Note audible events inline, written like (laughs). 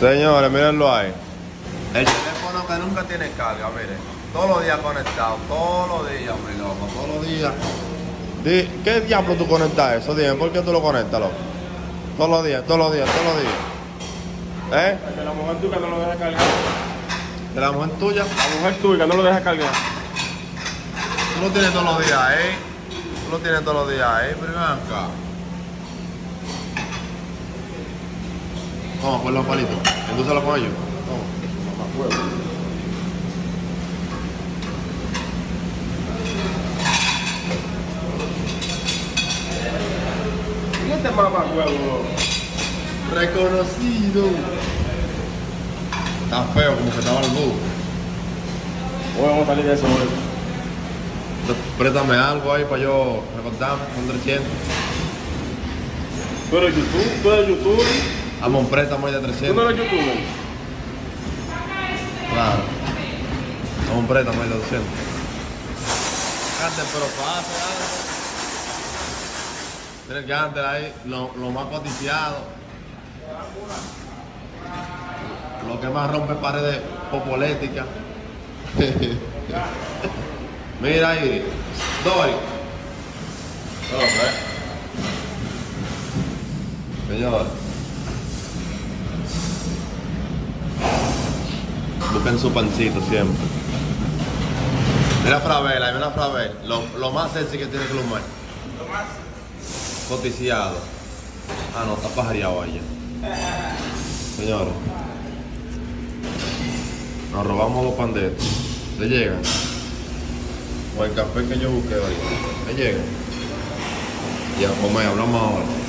Señores, mírenlo ahí. El teléfono que nunca tiene carga, miren. Todos los días conectado, todos los días, mi loco, todos los días. Di- ¿Qué diablo tú conectas eso? Dime, ¿por qué tú lo conectas, loco? Todos los días, todos los días, todos los días. ¿Eh? Que la mujer tuya no lo deja cargar. De la mujer tuya, La mujer tuya no lo deja cargar. tú lo tienes todos los días, ¿eh? Tú lo tienes todos los días, ¿eh? Pero acá. Vamos, pon los palitos. Entonces lo con ellos. Vamos. ¿Y este mamá huevo? Reconocido. Está feo como que estaba el bus. Hoy vamos a salir de eso hoy. Préstame algo ahí para yo recortarme, son 300. Tú eres YouTube, tú eres youtuber, Dame un préstamo de tú no 300. eres youtuber. Claro. Dame un préstamo de 200. Cánter, pero pase algo. Mira el cánter ahí, lo, lo más coticiado. Lo que más rompe paredes popoléticas. (laughs) Mira ahí, doy. No, Busquen su pancito siempre. Mira Fravel, ahí mira Fravel. Lo, lo más sexy que tiene Clumar. Lo más coticiado. Ah, no, está pajareado allá. Señores. Nos robamos los pandetos. ¿Le llegan? O el café que yo busqué ahorita. ¿Le llegan? Ya, pues me hablamos ahora.